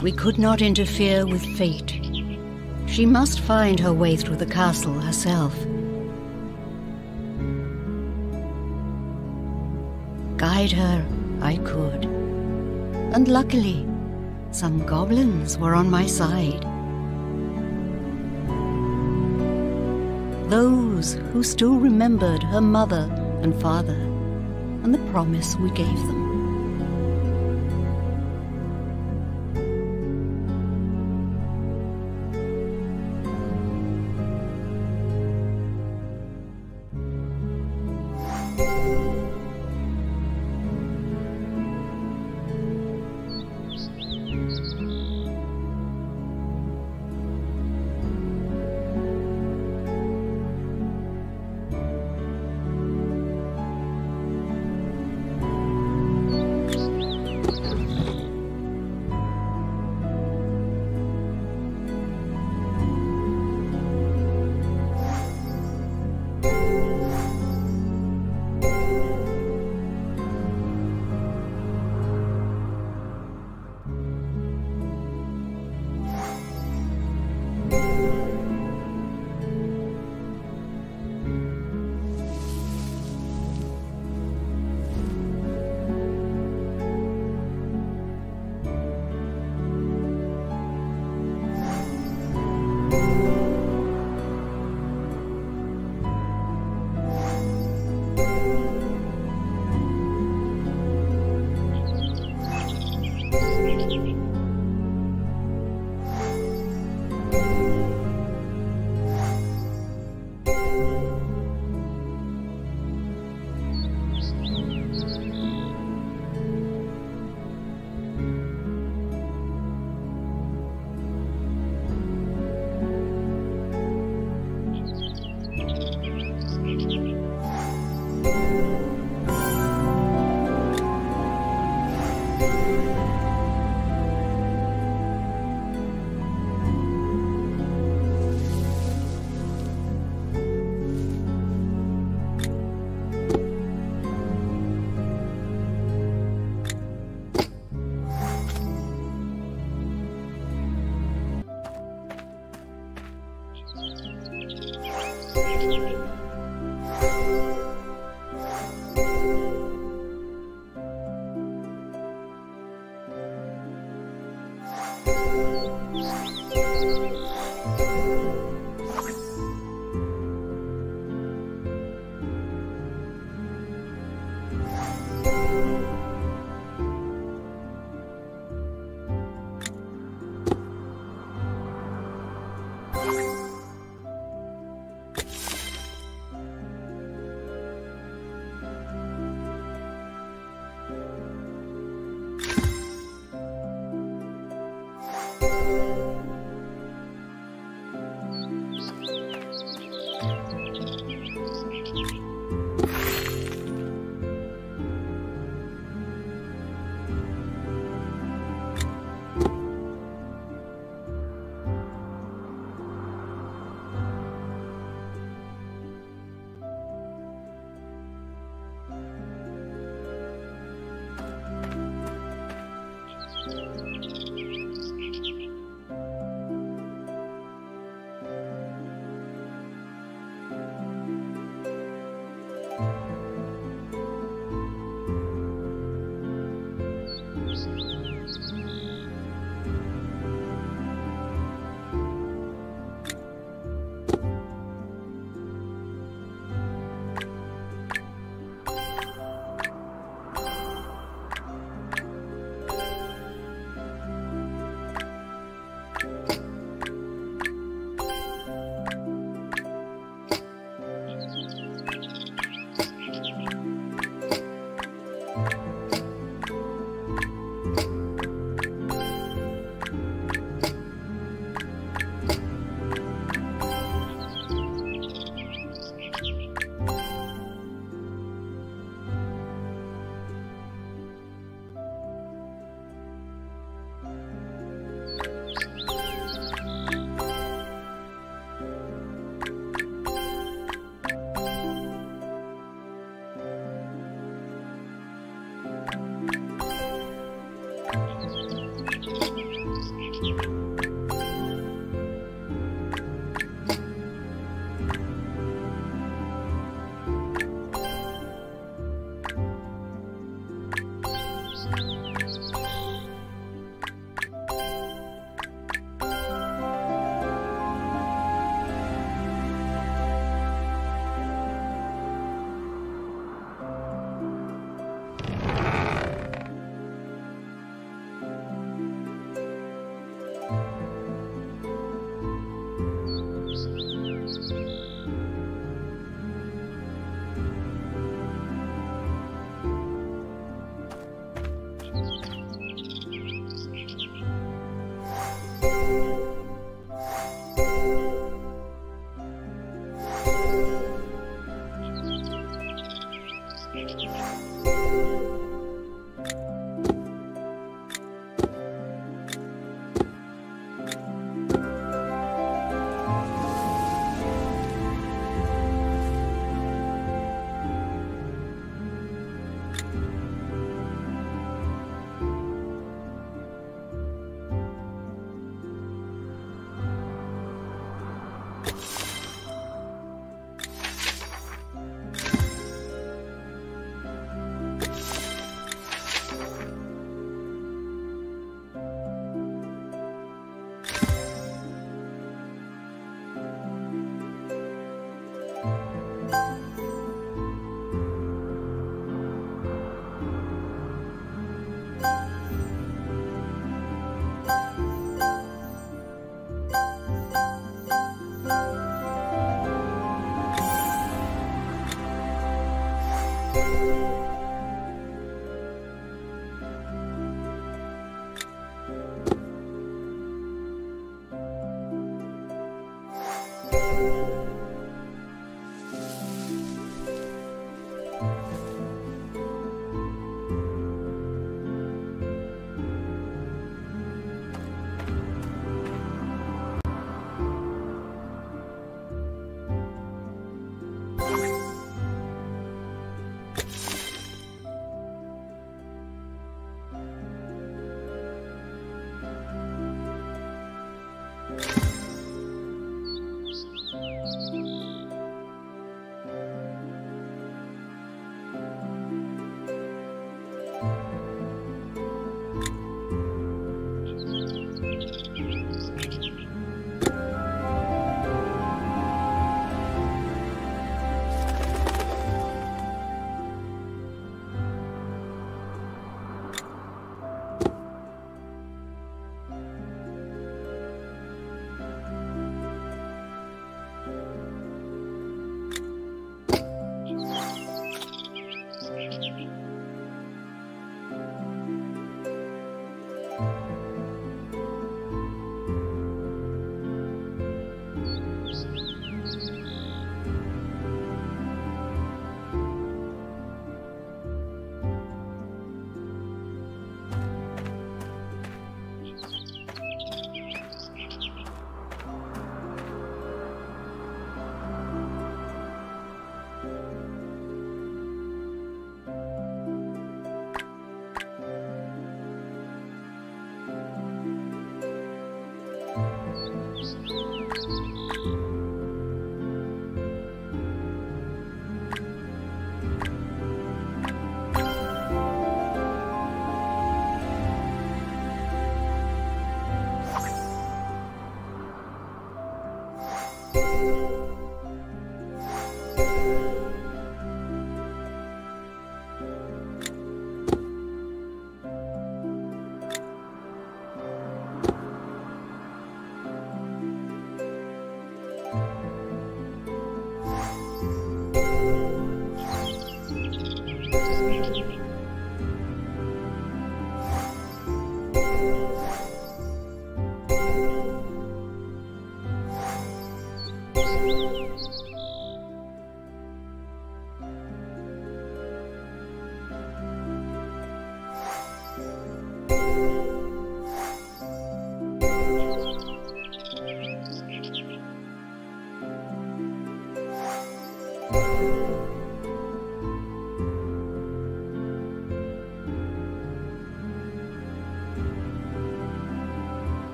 We could not interfere with fate. She must find her way through the castle herself. Guide her, I could. And luckily, some goblins were on my side. Those who still remembered her mother and father and the promise we gave them.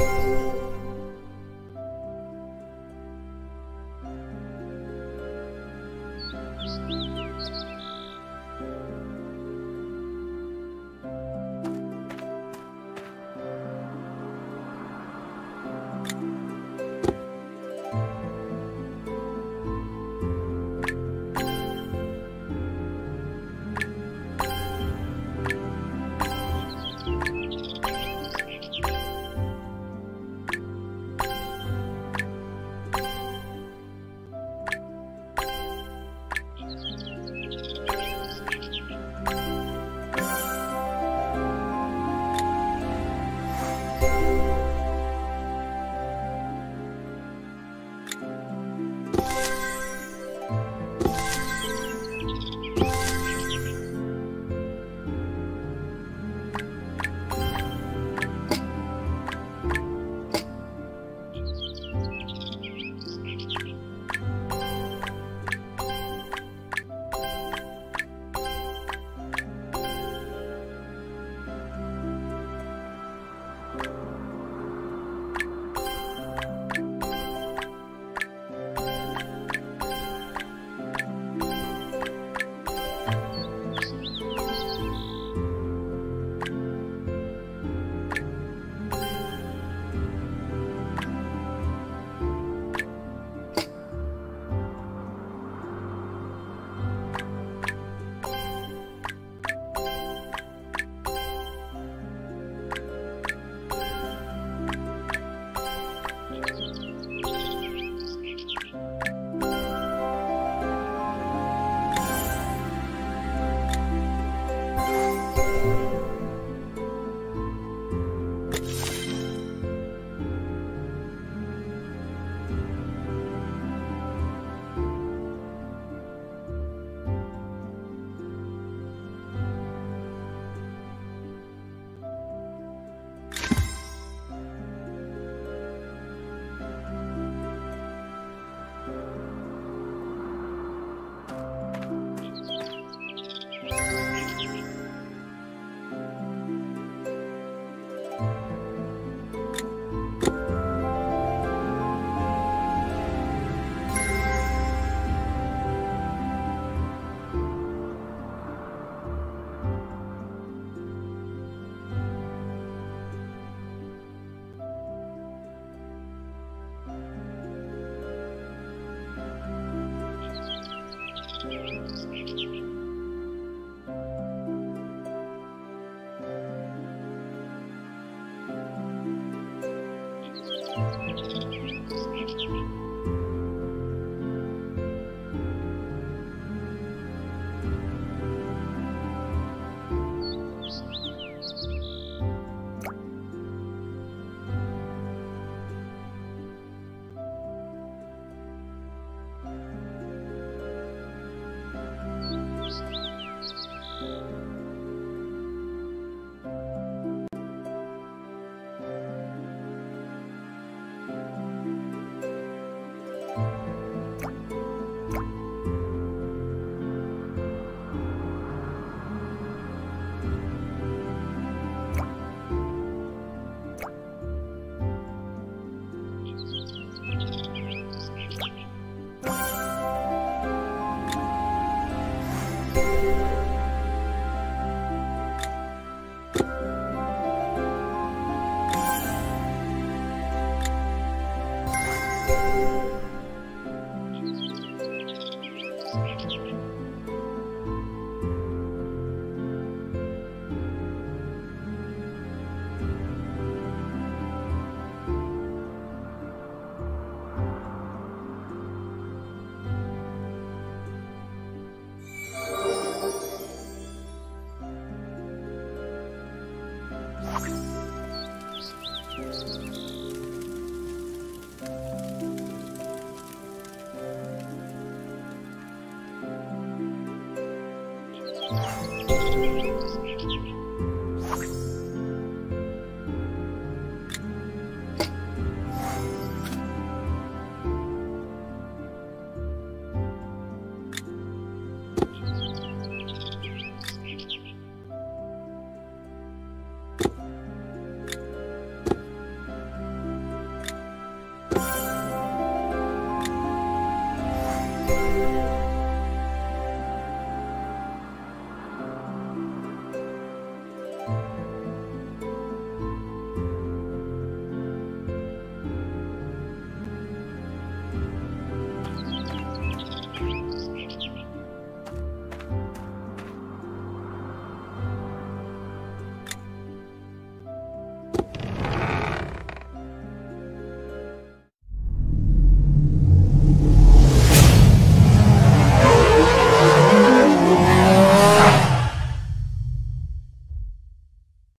Bye.